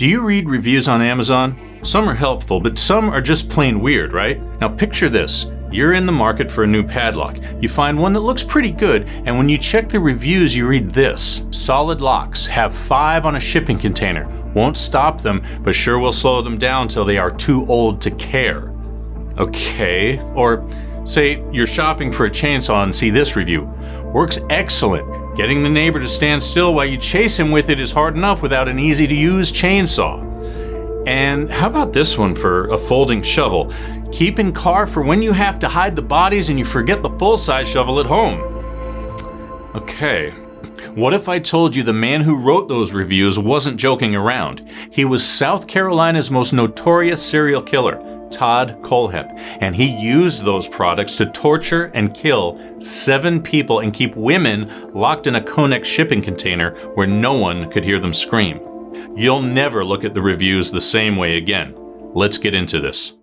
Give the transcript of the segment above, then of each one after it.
Do you read reviews on Amazon? Some are helpful, but some are just plain weird, right? Now picture this. You're in the market for a new padlock. You find one that looks pretty good, and when you check the reviews, you read this Solid locks, have five on a shipping container. Won't stop them, but sure will slow them down till they are too old to care. Okay. Or say you're shopping for a chainsaw and see this review. Works excellent. Getting the neighbor to stand still while you chase him with it is hard enough without an easy to use chainsaw. And how about this one for a folding shovel? Keep in car for when you have to hide the bodies and you forget the full size shovel at home. Okay. What if I told you the man who wrote those reviews wasn't joking around? He was South Carolina's most notorious serial killer, Todd Kohlhepp, and he used those products to torture and kill seven people and keep women locked in a Conex shipping container where no one could hear them scream. You'll never look at the reviews the same way again. Let's get into this.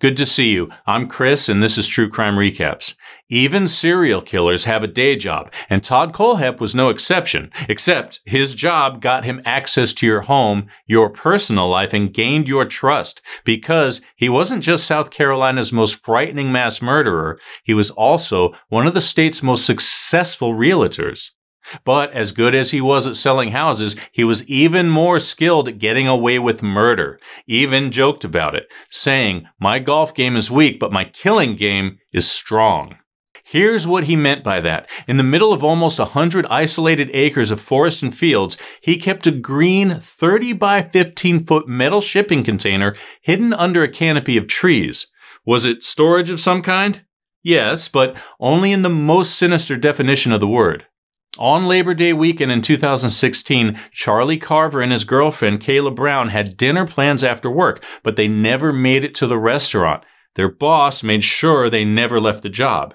Good to see you. I'm Chris, and this is True Crime Recaps. Even serial killers have a day job, and Todd Kohlhepp was no exception, except his job got him access to your home, your personal life, and gained your trust because he wasn't just South Carolina's most frightening mass murderer, he was also one of the state's most successful realtors. But as good as he was at selling houses, he was even more skilled at getting away with murder. Even joked about it, saying, My golf game is weak, but my killing game is strong. Here's what he meant by that. In the middle of almost a hundred isolated acres of forest and fields, he kept a green 30 by 15 foot metal shipping container hidden under a canopy of trees. Was it storage of some kind? Yes, but only in the most sinister definition of the word. On Labor Day weekend in 2016, Charlie Carver and his girlfriend, Kala Brown, had dinner plans after work, but they never made it to the restaurant. Their boss made sure they never left the job.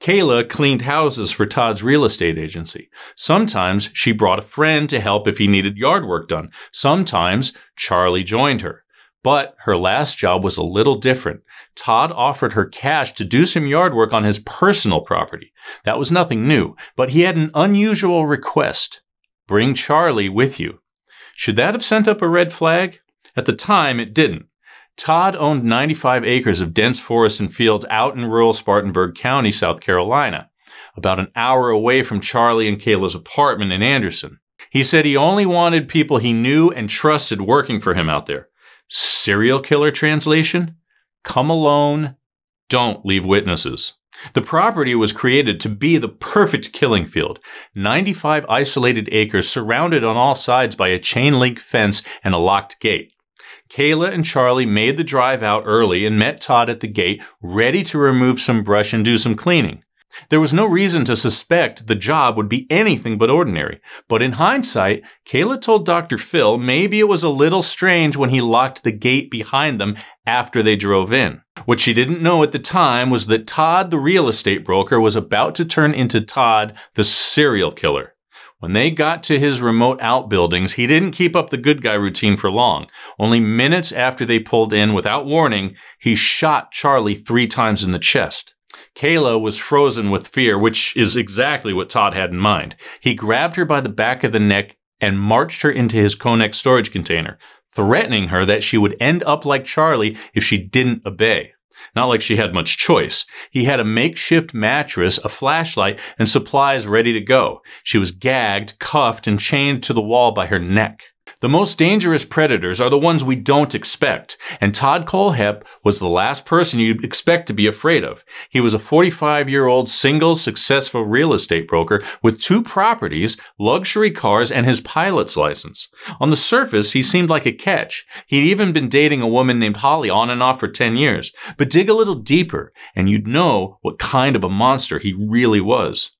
Kala cleaned houses for Todd's real estate agency. Sometimes she brought a friend to help if he needed yard work done. Sometimes Charlie joined her. But her last job was a little different. Todd offered her cash to do some yard work on his personal property. That was nothing new, but he had an unusual request. Bring Charlie with you. Should that have sent up a red flag? At the time, it didn't. Todd owned 95 acres of dense forest and fields out in rural Spartanburg County, South Carolina, about an hour away from Charlie and Kala's apartment in Anderson. He said he only wanted people he knew and trusted working for him out there. Serial killer translation? Come alone, don't leave witnesses. The property was created to be the perfect killing field 95 isolated acres surrounded on all sides by a chain link fence and a locked gate. Kala and Charlie made the drive out early and met Todd at the gate, ready to remove some brush and do some cleaning. There was no reason to suspect the job would be anything but ordinary. But in hindsight, Kala told Dr. Phil maybe it was a little strange when he locked the gate behind them after they drove in. What she didn't know at the time was that Todd, the real estate broker, was about to turn into Todd, the serial killer. When they got to his remote outbuildings, he didn't keep up the good guy routine for long. Only minutes after they pulled in without warning, he shot Charlie three times in the chest. Kala was frozen with fear, which is exactly what Todd had in mind. He grabbed her by the back of the neck and marched her into his Conex storage container, threatening her that she would end up like Charlie if she didn't obey. Not like she had much choice. He had a makeshift mattress, a flashlight, and supplies ready to go. She was gagged, cuffed, and chained to the wall by her neck. The most dangerous predators are the ones we don't expect, and Todd Kohlhepp was the last person you'd expect to be afraid of. He was a 45 year old single successful real estate broker with two properties, luxury cars, and his pilot's license. On the surface, he seemed like a catch. He'd even been dating a woman named Holly on and off for 10 years. But dig a little deeper, and you'd know what kind of a monster he really was.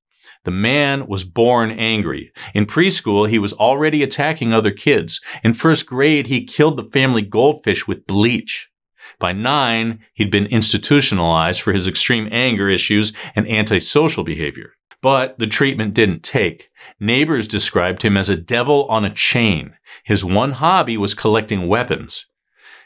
The man was born angry. In preschool, he was already attacking other kids. In first grade, he killed the family goldfish with bleach. By nine, he'd been institutionalized for his extreme anger issues and antisocial behavior. But the treatment didn't take. Neighbors described him as a devil on a chain. His one hobby was collecting weapons.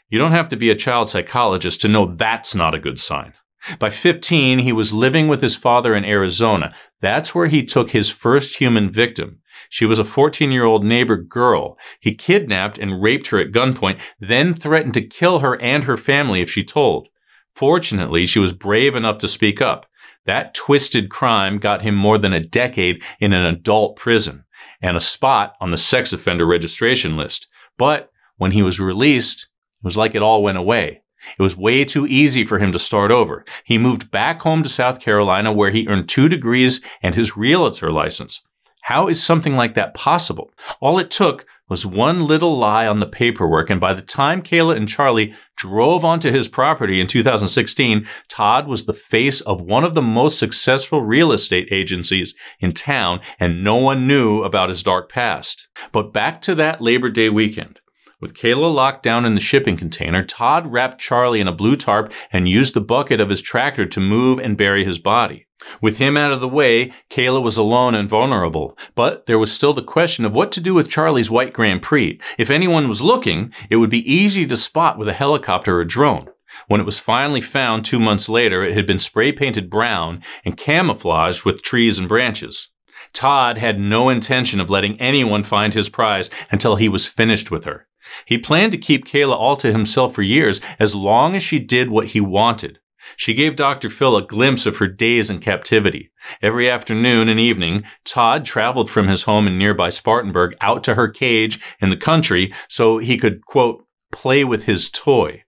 You don't have to be a child psychologist to know that's not a good sign. By 15, he was living with his father in Arizona. That's where he took his first human victim. She was a 14 year old neighbor girl. He kidnapped and raped her at gunpoint, then threatened to kill her and her family if she told. Fortunately, she was brave enough to speak up. That twisted crime got him more than a decade in an adult prison and a spot on the sex offender registration list. But when he was released, it was like it all went away. It was way too easy for him to start over. He moved back home to South Carolina where he earned two degrees and his realtor license. How is something like that possible? All it took was one little lie on the paperwork, and by the time Kala and Charlie drove onto his property in 2016, Todd was the face of one of the most successful real estate agencies in town, and no one knew about his dark past. But back to that Labor Day weekend. With Kala locked down in the shipping container, Todd wrapped Charlie in a blue tarp and used the bucket of his tractor to move and bury his body. With him out of the way, Kala was alone and vulnerable, but there was still the question of what to do with Charlie's white Grand Prix. If anyone was looking, it would be easy to spot with a helicopter or drone. When it was finally found two months later, it had been spray painted brown and camouflaged with trees and branches. Todd had no intention of letting anyone find his prize until he was finished with her. He planned to keep Kala all to himself for years as long as she did what he wanted. She gave Dr. Phil a glimpse of her days in captivity. Every afternoon and evening, Todd traveled from his home in nearby Spartanburg out to her cage in the country so he could, quote, play with his toy.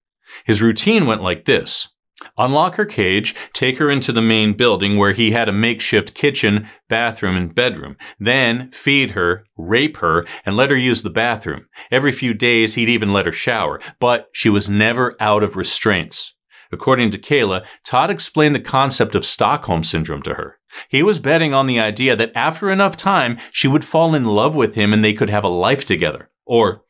His routine went like this. Unlock her cage, take her into the main building where he had a makeshift kitchen, bathroom, and bedroom. Then feed her, rape her, and let her use the bathroom. Every few days, he'd even let her shower, but she was never out of restraints. According to Kala, Todd explained the concept of Stockholm Syndrome to her. He was betting on the idea that after enough time, she would fall in love with him and they could have a life together. Or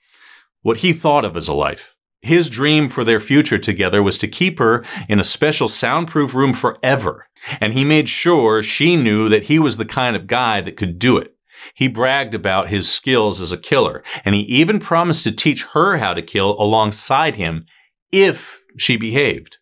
what he thought of as a life. His dream for their future together was to keep her in a special soundproof room forever. And he made sure she knew that he was the kind of guy that could do it. He bragged about his skills as a killer, and he even promised to teach her how to kill alongside him if she behaved.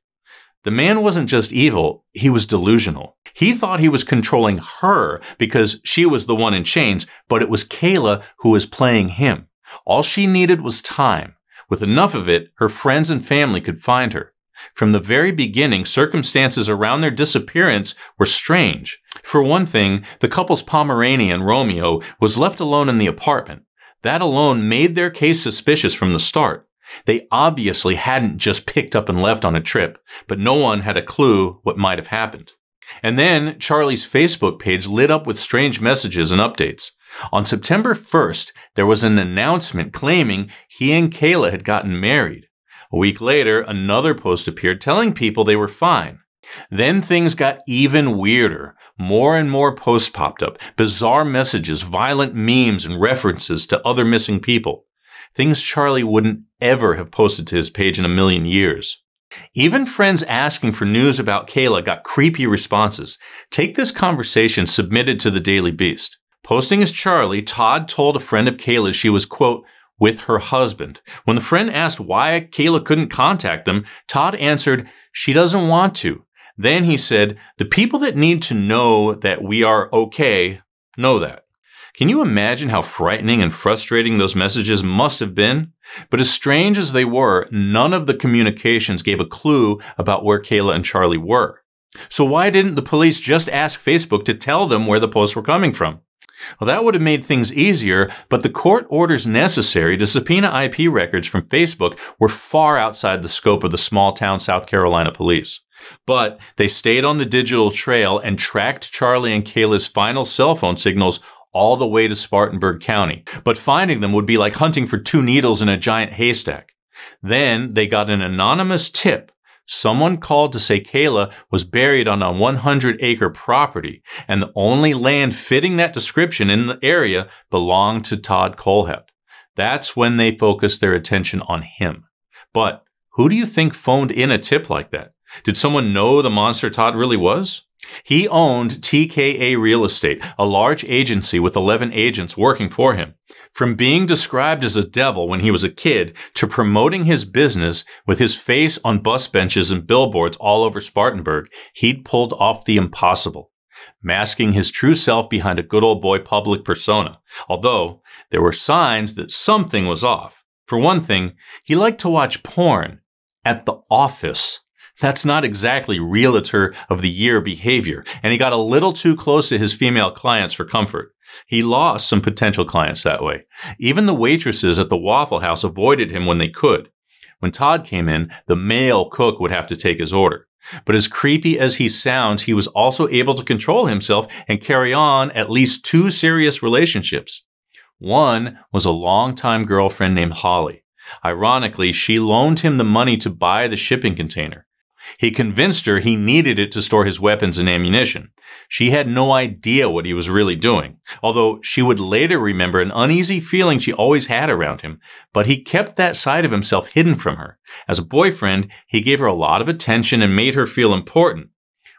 The man wasn't just evil, he was delusional. He thought he was controlling her because she was the one in chains, but it was Kala who was playing him. All she needed was time. With enough of it, her friends and family could find her. From the very beginning, circumstances around their disappearance were strange. For one thing, the couple's Pomeranian, Romeo, was left alone in the apartment. That alone made their case suspicious from the start. They obviously hadn't just picked up and left on a trip, but no one had a clue what might have happened. And then Charlie's Facebook page lit up with strange messages and updates. On September 1st, there was an announcement claiming he and Kala had gotten married. A week later, another post appeared telling people they were fine. Then things got even weirder. More and more posts popped up, bizarre messages, violent memes, and references to other missing people. Things Charlie wouldn't ever have posted to his page in a million years. Even friends asking for news about Kala got creepy responses. Take this conversation submitted to the Daily Beast. Posting as Charlie, Todd told a friend of Kala's she was, quote, with her husband. When the friend asked why Kala couldn't contact them, Todd answered, she doesn't want to. Then he said, the people that need to know that we are okay know that. Can you imagine how frightening and frustrating those messages must have been? But as strange as they were, none of the communications gave a clue about where Kala and Charlie were. So why didn't the police just ask Facebook to tell them where the posts were coming from? Well, that would have made things easier, but the court orders necessary to subpoena IP records from Facebook were far outside the scope of the small town South Carolina police. But they stayed on the digital trail and tracked Charlie and Kala's final cell phone signals all the way to Spartanburg County. But finding them would be like hunting for two needles in a giant haystack. Then they got an anonymous tip Someone called to say Kala was buried on a 100 acre property, and the only land fitting that description in the area belonged to Todd Kohlhepp. That's when they focused their attention on him. But who do you think phoned in a tip like that? Did someone know the monster Todd really was? He owned TKA Real Estate, a large agency with 11 agents working for him. From being described as a devil when he was a kid to promoting his business with his face on bus benches and billboards all over Spartanburg, he'd pulled off the impossible, masking his true self behind a good old boy public persona. Although there were signs that something was off. For one thing, he liked to watch porn at the office. That's not exactly realtor of the year behavior, and he got a little too close to his female clients for comfort. He lost some potential clients that way. Even the waitresses at the Waffle House avoided him when they could. When Todd came in, the male cook would have to take his order. But as creepy as he sounds, he was also able to control himself and carry on at least two serious relationships. One was a longtime girlfriend named Holly. Ironically, she loaned him the money to buy the shipping container. He convinced her he needed it to store his weapons and ammunition. She had no idea what he was really doing, although she would later remember an uneasy feeling she always had around him, but he kept that side of himself hidden from her. As a boyfriend, he gave her a lot of attention and made her feel important.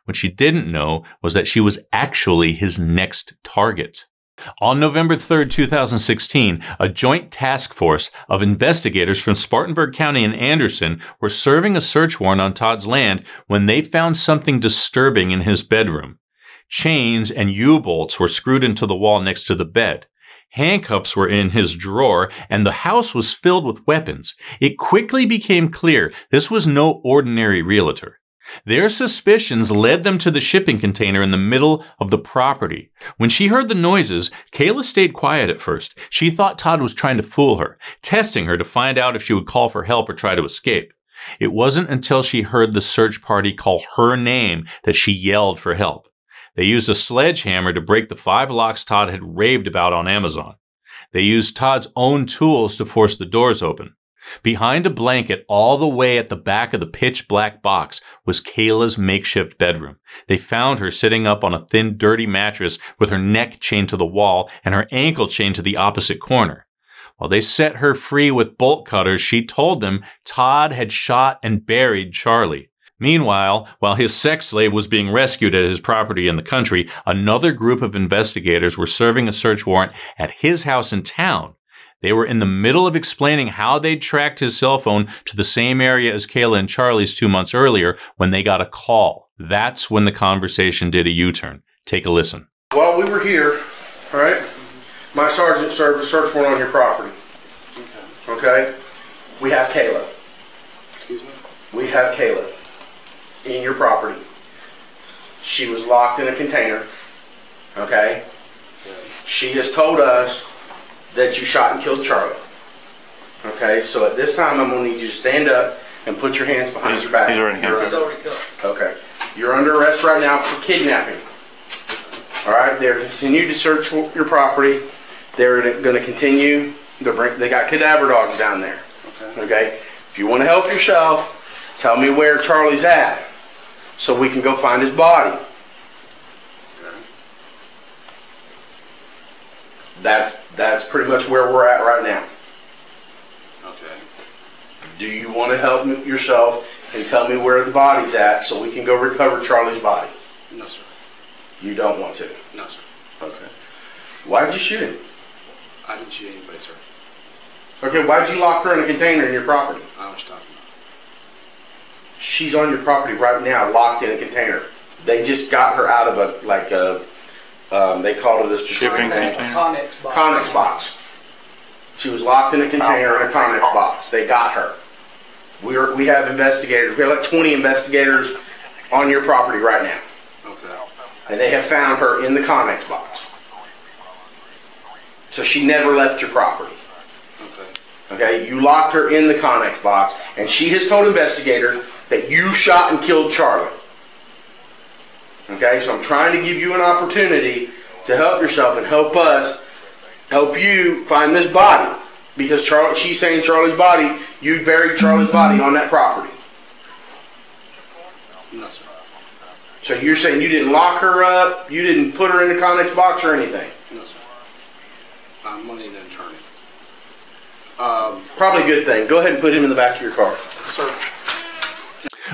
What she didn't know was that she was actually his next target. On November 3, 2016, a joint task force of investigators from Spartanburg County and Anderson were serving a search warrant on Todd's land when they found something disturbing in his bedroom. Chains and U-bolts were screwed into the wall next to the bed. Handcuffs were in his drawer, and the house was filled with weapons. It quickly became clear this was no ordinary realtor. Their suspicions led them to the shipping container in the middle of the property. When she heard the noises, Kala stayed quiet at first. She thought Todd was trying to fool her, testing her to find out if she would call for help or try to escape. It wasn't until she heard the search party call her name that she yelled for help. They used a sledgehammer to break the five locks Todd had raved about on Amazon. They used Todd's own tools to force the doors open. Behind a blanket, all the way at the back of the pitch black box, was Kala's makeshift bedroom. They found her sitting up on a thin, dirty mattress with her neck chained to the wall and her ankle chained to the opposite corner. While they set her free with bolt cutters, she told them Todd had shot and buried Charlie. Meanwhile, while his sex slave was being rescued at his property in the country, another group of investigators were serving a search warrant at his house in town they were in the middle of explaining how they'd tracked his cell phone to the same area as Kala and Charlie's two months earlier when they got a call. That's when the conversation did a U turn. Take a listen. While we were here, all right, my sergeant served a search warrant on your property. Okay? We have Kala. Excuse me? We have Kala in your property. She was locked in a container. Okay? She has told us that you shot and killed Charlie. Okay, so at this time, I'm gonna need you to stand up and put your hands behind your back. he's already You're handcuffed. under- already cut. Okay, you're under arrest right now for kidnapping. All right, they're continue to search your property. They're gonna continue, to bring, they got cadaver dogs down there. Okay. Okay, if you wanna help yourself, tell me where Charlie's at, so we can go find his body. That's, that's pretty much where we're at right now. Okay. Do you want to help me- yourself and tell me where the body's at so we can go recover Charlie's body? No, sir. You don't want to. No, sir. Okay. Why'd you shoot him? I didn't shoot anybody, sir. Okay, why'd you lock her in a container in your property? I was talking about. She's on your property right now, locked in a container. They just got her out of a, like a, um, they called it a specific Shipping name. container? Conex box. Conex box. She was locked in a container in a Conex box. They got her. We're, we have investigators, we have like 20 investigators on your property right now. Okay. and they have found her in the Conex box. So she never left your property. Okay. Okay, you locked her in the Conex box, and she has told investigators that you shot and killed Charlie. Okay, so I'm trying to give you an opportunity to help yourself and help us help you find this body because Charlie, she's saying Charlie's body, you buried Charlie's body on that property. No, sir. So you're saying you didn't lock her up, you didn't put her in the Conex box or anything. No, sir. I'm money an attorney. Um, Probably a good thing. Go ahead and put him in the back of your car. sir.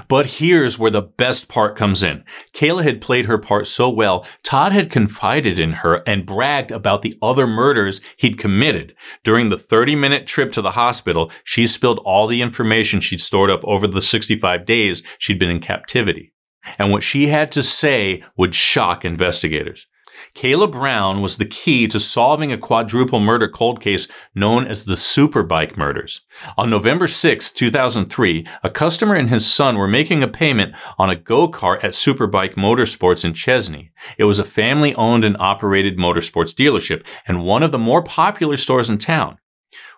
But here's where the best part comes in. Kala had played her part so well, Todd had confided in her and bragged about the other murders he'd committed. During the 30 minute trip to the hospital, she spilled all the information she'd stored up over the 65 days she'd been in captivity. And what she had to say would shock investigators. Kala Brown was the key to solving a quadruple murder cold case known as the Superbike murders. On November 6, 2003, a customer and his son were making a payment on a go-kart at Superbike Motorsports in Chesnee. It was a family-owned and operated motorsports dealership and one of the more popular stores in town.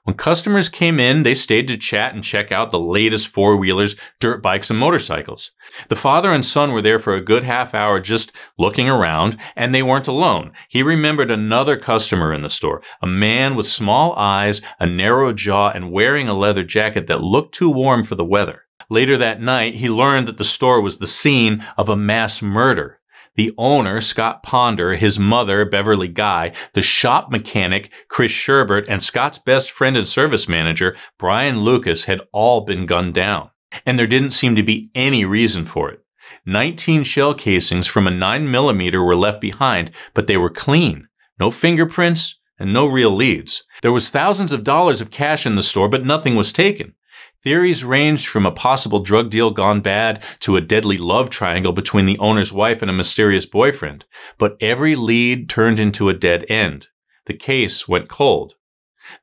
When customers came in, they stayed to chat and check out the latest four wheelers, dirt bikes, and motorcycles. The father and son were there for a good half hour just looking around, and they weren't alone. He remembered another customer in the store, a man with small eyes, a narrow jaw, and wearing a leather jacket that looked too warm for the weather. Later that night, he learned that the store was the scene of a mass murder. The owner, Scott Ponder, his mother, Beverly Guy, the shop mechanic, Chris Sherbert, and Scott's best friend and service manager, Brian Lucas, had all been gunned down. And there didn't seem to be any reason for it. 19 shell casings from a 9mm were left behind, but they were clean. No fingerprints and no real leads. There was thousands of dollars of cash in the store, but nothing was taken. Theories ranged from a possible drug deal gone bad to a deadly love triangle between the owner's wife and a mysterious boyfriend, but every lead turned into a dead end. The case went cold.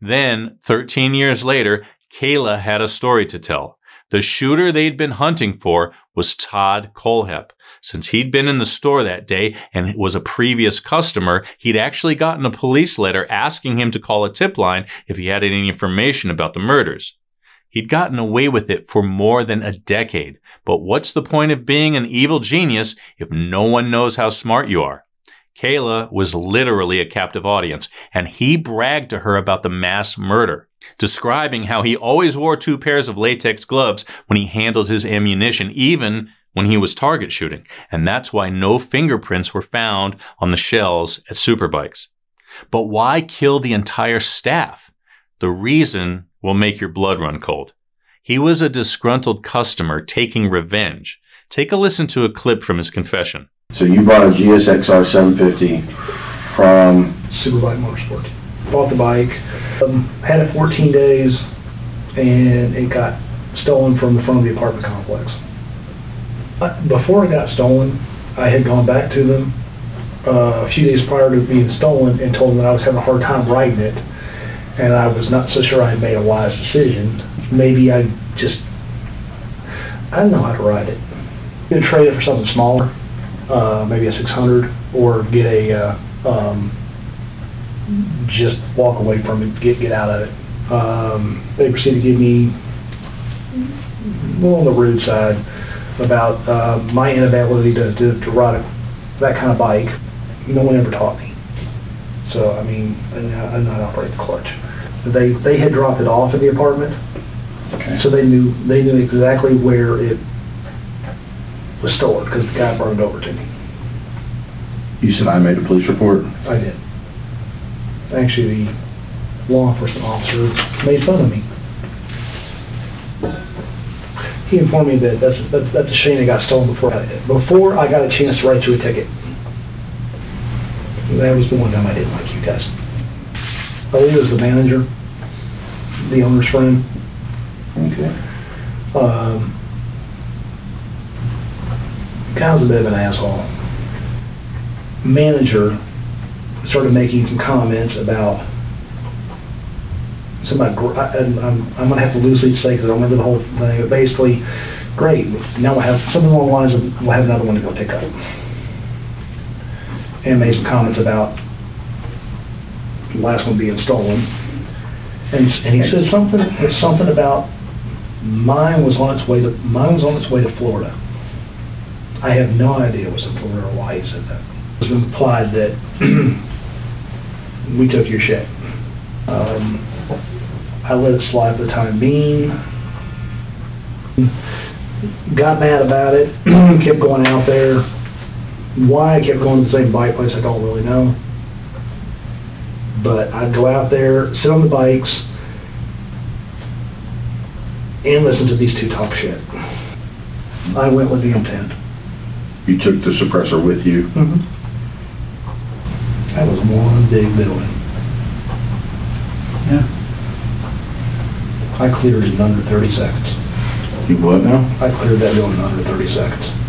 Then, 13 years later, Kala had a story to tell. The shooter they'd been hunting for was Todd Kohlhepp. Since he'd been in the store that day and was a previous customer, he'd actually gotten a police letter asking him to call a tip line if he had any information about the murders. He'd gotten away with it for more than a decade. But what's the point of being an evil genius if no one knows how smart you are? Kala was literally a captive audience, and he bragged to her about the mass murder, describing how he always wore two pairs of latex gloves when he handled his ammunition, even when he was target shooting. And that's why no fingerprints were found on the shells at Superbikes. But why kill the entire staff? The reason will make your blood run cold. He was a disgruntled customer taking revenge. Take a listen to a clip from his confession. So you bought a GSXR 750 from Superbike Motorsports. Bought the bike, um, had it 14 days, and it got stolen from the front of the apartment complex. Uh, Before it got stolen, I had gone back to them uh, a few days prior to it being stolen and told them that I was having a hard time riding it, and I was not so sure I had made a wise decision. Maybe I just, I don't know how to ride it. Gonna trade it for something smaller, uh, maybe a 600, or get a, uh, um, just walk away from it, get, get out of it. Um, they proceeded to give me little on the rude side about, uh, my inability to, to, to ride a, that kind of bike. No one ever taught me. So, I mean, I know I know how to operate the clutch. They, they had dropped it off in the apartment, Okay. so they knew, they knew exactly where it was stored, because the guy brought it over to me. You said I made a police report. I did. Actually, the law enforcement officer made fun of me. He informed me that that's, that's, that's a shame it got stolen before I, before I got a chance to write you a ticket. That was the one time I didn't like you guys. Ali was the manager, the owner's friend. Okay. Um, was a bit of an asshole. Manager started making some comments about somebody. I, I'm, I'm going to have to loosely say because I don't remember the whole thing. But basically, great. Now we'll have something along the lines of we'll have another one to go pick up. And made some comments about the last one being stolen. And, and he said something something about mine was on its way to mine was on its way to Florida. I have no idea it was in Florida or why he said that. It was implied that we took your shit. Um, I let it slide for the time being. Got mad about it. kept going out there. Why I kept going to the same bike place, I don't really know. But I'd go out there, sit on the bikes, and listen to these two talk shit. I went with the intent. You took the suppressor with you? Mm-hmm. That was one big building. Yeah. I cleared it in under thirty seconds. You what now? I cleared that building in under thirty seconds.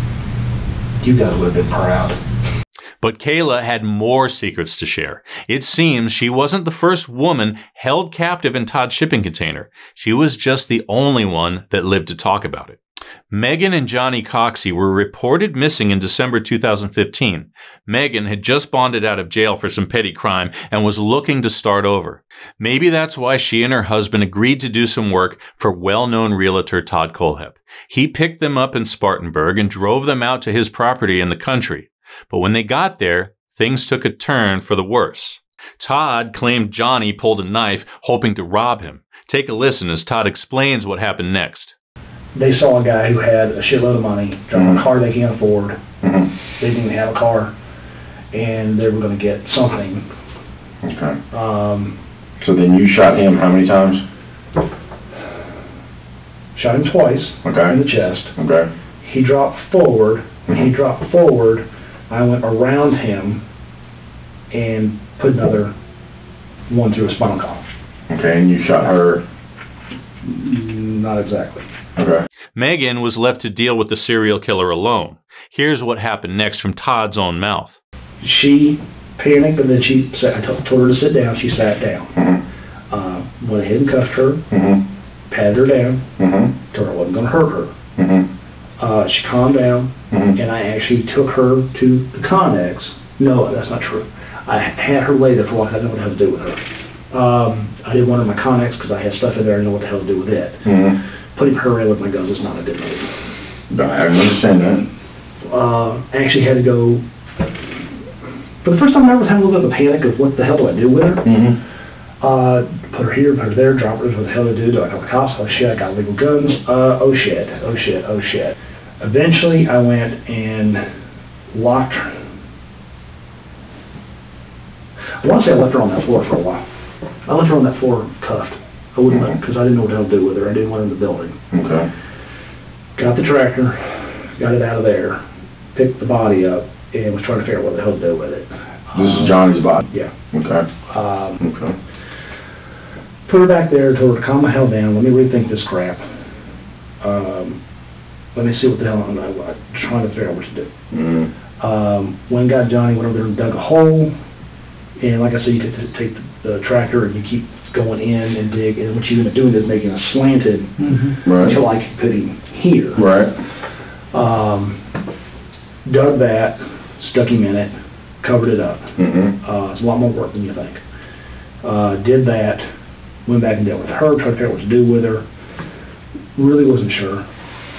You guys would have been proud. But Kala had more secrets to share. It seems she wasn't the first woman held captive in Todd's shipping container. She was just the only one that lived to talk about it. Megan and Johnny Coxie were reported missing in December 2015. Megan had just bonded out of jail for some petty crime and was looking to start over. Maybe that's why she and her husband agreed to do some work for well-known realtor Todd Kohlhepp. He picked them up in Spartanburg and drove them out to his property in the country. But when they got there, things took a turn for the worse. Todd claimed Johnny pulled a knife, hoping to rob him. Take a listen as Todd explains what happened next. They saw a guy who had a shitload of money, driving a Mhm. car they can't afford. Mm-hmm. They didn't even have a car, and they were going to get something. Okay. Um, So then you shot him how many times? shot him twice in Okay. the chest. Okay. He dropped forward. When he Mhm. dropped forward, I went around him and put another one through his spinal column. Okay, and you shot her. Not exactly. Okay. Megan was left to deal with the serial killer alone. Here's what happened next from Todd's own mouth. She panicked, and then she sat, I told, told her to sit down. She sat down. Mm-hmm. Uh, went ahead and cuffed her, Mm-hmm. patted her down, Mm-hmm. told her I wasn't going to hurt her. Mm-hmm. Uh, she calmed down, Mm-hmm. and I actually took her to the Conex. No, that's not true. I had her lay there for a while. 'cause I didn't know what the to do with her. Um, I didn't want her in my Conex because I had stuff in there. I didn't know what the hell to do with it. Putting her in with my guns is not a good move. I understand that. Uh, I actually had to go. For the first time, I was having a little bit of a panic of what the hell do I do with her. Mm-hmm. Uh, put her here, put her there, drop her. What the hell do I do? Do I call the cops? Oh shit, I got illegal guns. Uh, oh shit, oh shit, oh shit. Eventually, I went and locked her. I want to say I left her on that floor for a while. I left her on that floor cuffed. I wouldn't let because I didn't know what the hell to do with her. I didn't want her in the building. Okay. Got the tractor, got it out of there, picked the body up, and was trying to figure out what the hell to do with it. This is Johnny's body. Yeah. Okay. Um, Okay. put her back there, told her to calm the hell down, let me rethink this crap. Um, let me see what the hell I'm, I'm trying to figure out what to do. Mm-hmm. Um, when got Johnny, went over there and dug a hole, and like I said, you take, the- take the, the tractor and you keep going in and dig, and what you end up doing is making a slanted Right. until I could put him here. Right. Um, dug that, stuck him in it, covered it up. Mm-hmm. Uh, it's a lot more work than you think. Uh, did that, went back and dealt with her, tried to figure out what to do with her. Really wasn't sure.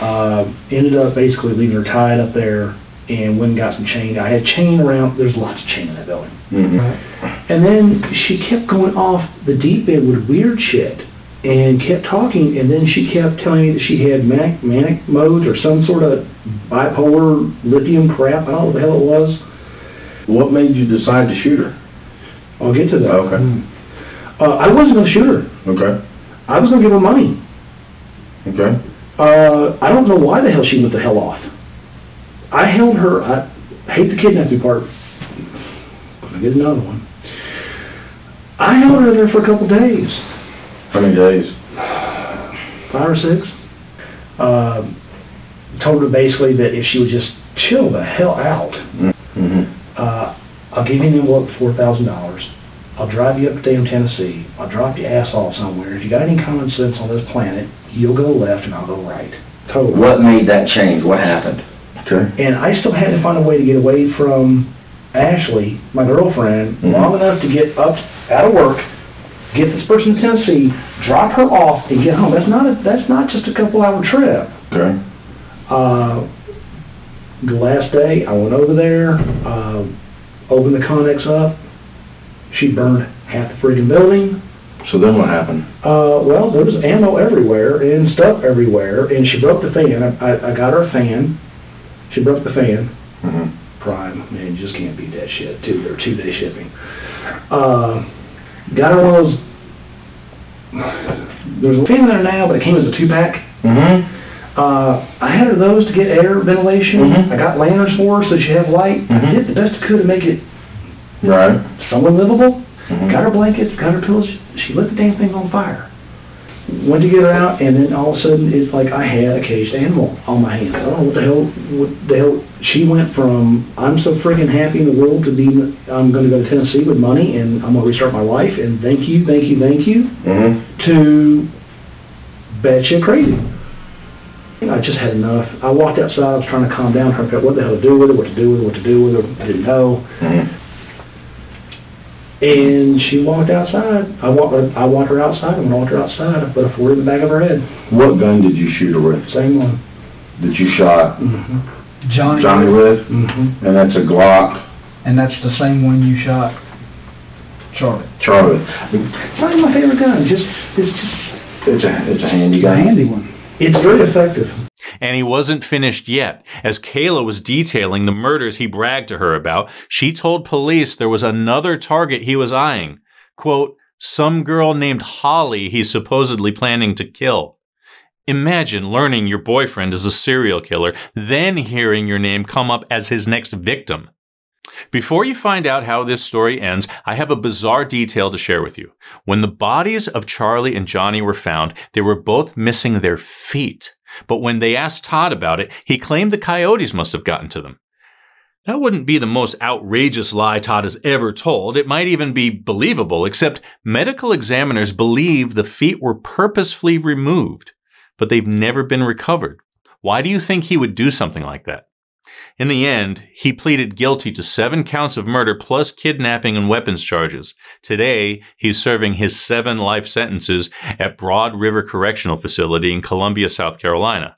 Uh, ended up basically leaving her tied up there and went and got some chain. I had chain around, there's lots of chain in that building. Mm-hmm. And then she kept going off the deep end with weird shit and kept talking and then she kept telling me that she had manic, manic modes or some sort of bipolar lithium crap. I don't know what the hell it was. What made you decide to shoot her? I'll get to that. Okay. Uh, I wasn't gonna shoot her. Okay. I was gonna give her money. Okay. Uh, I don't know why the hell she went the hell off. I held her, I hate the kidnapping part. Gonna get another one. I held her there for a couple days, How many days? five or six. Um, told her basically that if she would just chill the hell out, Mm-hmm. uh, I'll give you an envelope for four thousand dollars. I'll drive you up to Dayton, Tennessee. I'll drop your ass off somewhere. If you got any common sense on this planet, you'll go left and I'll go right. Totally. What made that change? What happened? Okay. And I still had to find a way to get away from Ashley, my girlfriend, Mhm. long enough to get up out of work, get this person in Tennessee, drop her off, and get home. That's not a, that's not just a couple hour trip. Okay. Uh, the last day, I went over there, uh, opened the Conex up. She burned half the freaking building. So then what happened? Uh, well, there was ammo everywhere and stuff everywhere, and she broke the fan. I, I, I got her a fan. She broke the fan. Mm-hmm. Prime, man, you just can't beat that shit. Two or two day shipping. Uh, got her one of those. There's a fan in there now, but it came as a two pack. Mm-hmm. Uh, I had her those to get air ventilation. Mhm. I got lanterns for her so she have light. I Mhm. did the best I could to make it Right. somewhat livable. Mhm. Got her blankets, got her pillows. She lit the damn thing on fire. Went to get her out, and then all of a sudden, it's like I had a caged animal on my hands. I don't know what the hell. What the hell? She went from I'm so freaking happy in the world to be I'm going to go to Tennessee with money and I'm going to restart my life and thank you, thank you, thank you Mhm. to batshit crazy. I just had enough. I walked outside. I was trying to calm down, trying to figure out what the hell to do with it, what to do with it, what to do with it. I didn't know. Mhm. And she walked outside. I walked. I walked her outside. And when I walked her outside, I put a 40 in the back of her head. What gun did you shoot her with? Same one. That you shot Mm-hmm. Johnny, Johnny with? Mm-hmm. And that's a Glock, and that's the same one you shot Charlie. Charlie. It's not even my favorite gun. Just it's just It's a it's a handy The gun. handy one. It's very effective. And he wasn't finished yet. As Kala was detailing the murders he bragged to her about, she told police there was another target he was eyeing. Quote, some girl named Holly he's supposedly planning to kill. Imagine learning your boyfriend is a serial killer, then hearing your name come up as his next victim. Before you find out how this story ends, I have a bizarre detail to share with you. When the bodies of Charlie and Johnny were found, they were both missing their feet. But when they asked Todd about it, he claimed the coyotes must have gotten to them. That wouldn't be the most outrageous lie Todd has ever told. It might even be believable, except medical examiners believe the feet were purposefully removed, but they've never been recovered. Why do you think he would do something like that? In the end, he pleaded guilty to seven counts of murder plus kidnapping and weapons charges. Today, he's serving his seven life sentences at Broad River Correctional Facility in Columbia, South Carolina.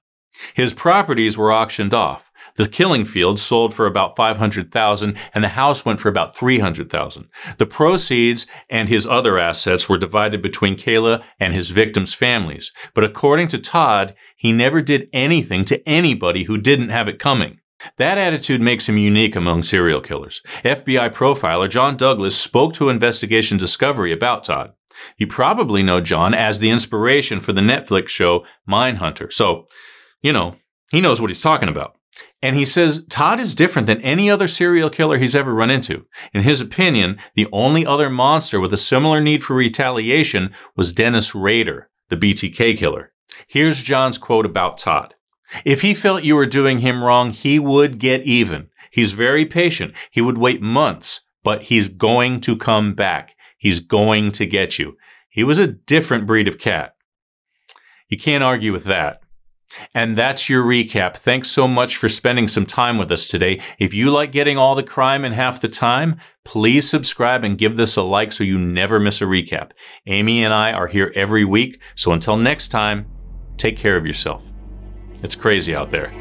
His properties were auctioned off. The killing field sold for about 500,000 and the house went for about 300,000. The proceeds and his other assets were divided between Kala and his victims' families. But according to Todd, he never did anything to anybody who didn't have it coming. That attitude makes him unique among serial killers. FBI profiler John Douglas spoke to Investigation Discovery about Todd. You probably know John as the inspiration for the Netflix show Mindhunter. So, you know, he knows what he's talking about. And he says Todd is different than any other serial killer he's ever run into. In his opinion, the only other monster with a similar need for retaliation was Dennis Rader, the BTK killer. Here's John's quote about Todd. If he felt you were doing him wrong, he would get even. He's very patient. He would wait months, but he's going to come back. He's going to get you. He was a different breed of cat. You can't argue with that. And that's your recap. Thanks so much for spending some time with us today. If you like getting all the crime in half the time, please subscribe and give this a like so you never miss a recap. Amy and I are here every week. So until next time, take care of yourself. It's crazy out there.